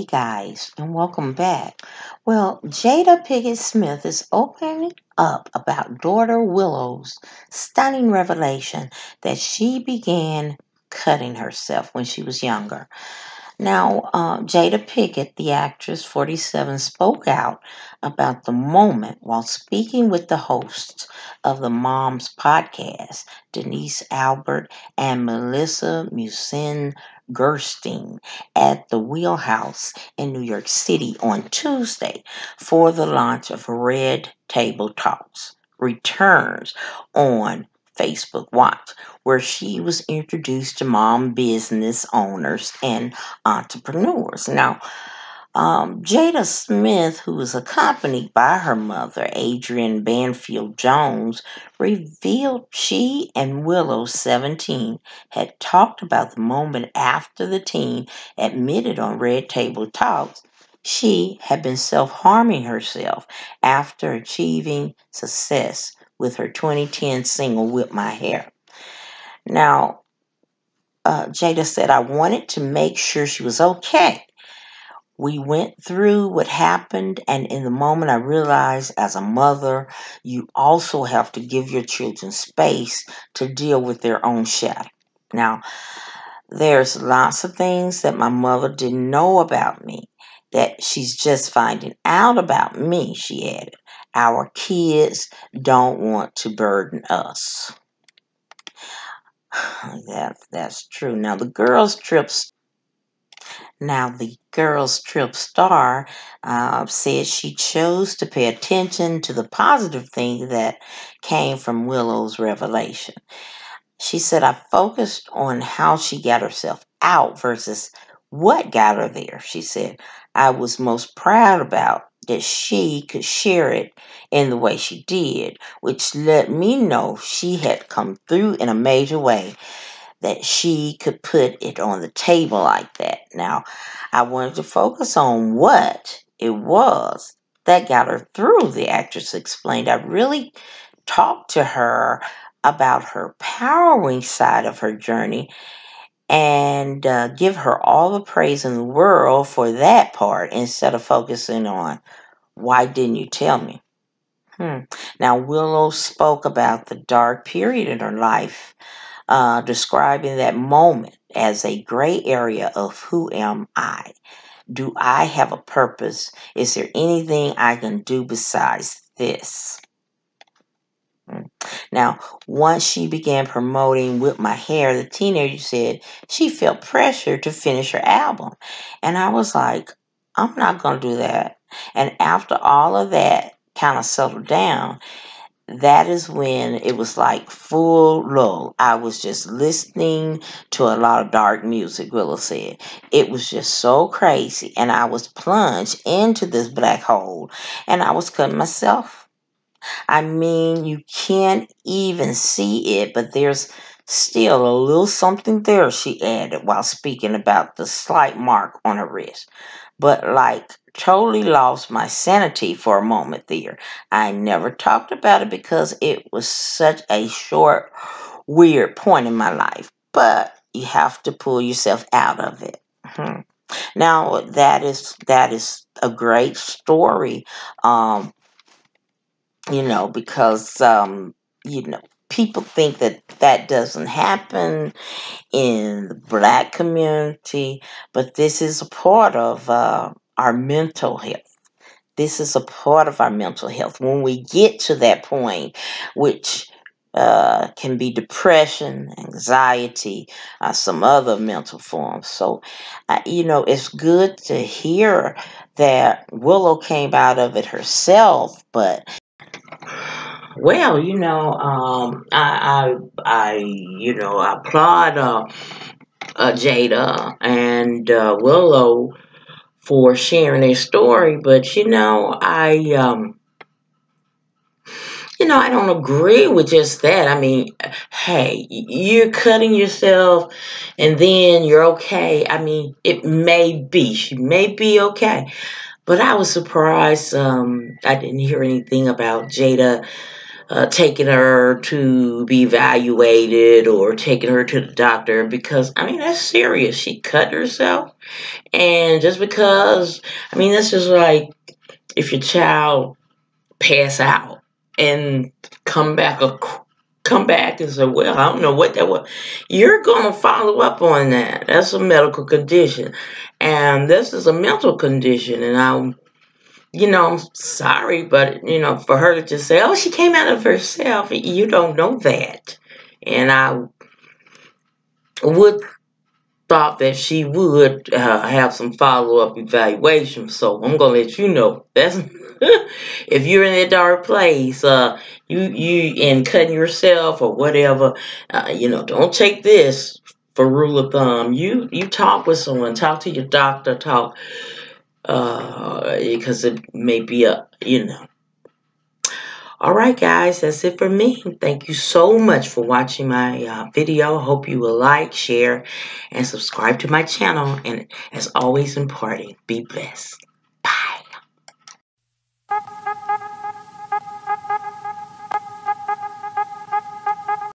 guys, and welcome back. Well, Jada Pinkett Smith is opening up about daughter Willow's stunning revelation that she began cutting herself when she was younger. Now, uh, Jada Pinkett, the actress, 47, spoke out about the moment while speaking with the hosts of the Moms podcast, Denise Albert and Melissa Musen Gerstein, at the Wheelhouse in New York City on Tuesday for the launch of Red Table Talks returns on Facebook Watch, where she was introduced to mom business owners and entrepreneurs. Now, um, Jada Smith, who was accompanied by her mother, Adrienne Banfield Jones, revealed she and Willow, 17, had talked about the moment after the teen admitted on Red Table Talks she had been self harming herself after achieving success with her 2010 single Whip My Hair. Now, uh, Jada said, I wanted to make sure she was okay. We went through what happened, and in the moment, I realized as a mother, you also have to give your children space to deal with their own shadow. Now, there's lots of things that my mother didn't know about me that she's just finding out about me, she added. Our kids don't want to burden us. that, that's true. Now, the girls' trips. Now, the girls' trip star uh, said she chose to pay attention to the positive thing that came from Willow's revelation. She said, I focused on how she got herself out versus what got her there. She said, I was most proud about that she could share it in the way she did, which let me know she had come through in a major way that she could put it on the table like that. Now, I wanted to focus on what it was that got her through, the actress explained. I really talked to her about her powering side of her journey and uh, give her all the praise in the world for that part instead of focusing on why didn't you tell me? Hmm. Now, Willow spoke about the dark period in her life, uh, describing that moment as a gray area of who am I? Do I have a purpose? Is there anything I can do besides this? Now, once she began promoting Whip My Hair, the teenager said she felt pressure to finish her album. And I was like, I'm not going to do that. And after all of that kind of settled down, that is when it was like full lull. I was just listening to a lot of dark music, Willow said. It was just so crazy. And I was plunged into this black hole and I was cutting myself I mean, you can't even see it, but there's still a little something there, she added while speaking about the slight mark on her wrist. But like, totally lost my sanity for a moment there. I never talked about it because it was such a short, weird point in my life. But you have to pull yourself out of it. Hmm. Now that is that is a great story. Um, you know, because, um, you know, people think that that doesn't happen in the black community, but this is a part of uh, our mental health. This is a part of our mental health. When we get to that point, which uh, can be depression, anxiety, uh, some other mental forms. So, uh, you know, it's good to hear that Willow came out of it herself, but well, you know, um, I, I, I, you know, I applaud uh, uh, Jada and uh, Willow for sharing their story, but you know, I, um, you know, I don't agree with just that. I mean, hey, you're cutting yourself and then you're okay. I mean, it may be, she may be okay. But I was surprised. Um, I didn't hear anything about Jada uh, taking her to be evaluated or taking her to the doctor because I mean that's serious. She cut herself, and just because I mean this is like if your child pass out and come back a come back and say, well, I don't know what that was. You're going to follow up on that. That's a medical condition. And this is a mental condition. And I'm you know, sorry, but you know, for her to just say, "Oh, she came out of herself," you don't know that, and I would thought that she would uh, have some follow up evaluation. So I'm gonna let you know that's if you're in that dark place, uh, you you and cutting yourself or whatever, uh, you know, don't take this for rule of thumb. You you talk with someone, talk to your doctor, talk uh, because it may be a, you know. All right, guys, that's it for me. Thank you so much for watching my uh, video. Hope you will like, share, and subscribe to my channel. And as always, imparting, be blessed.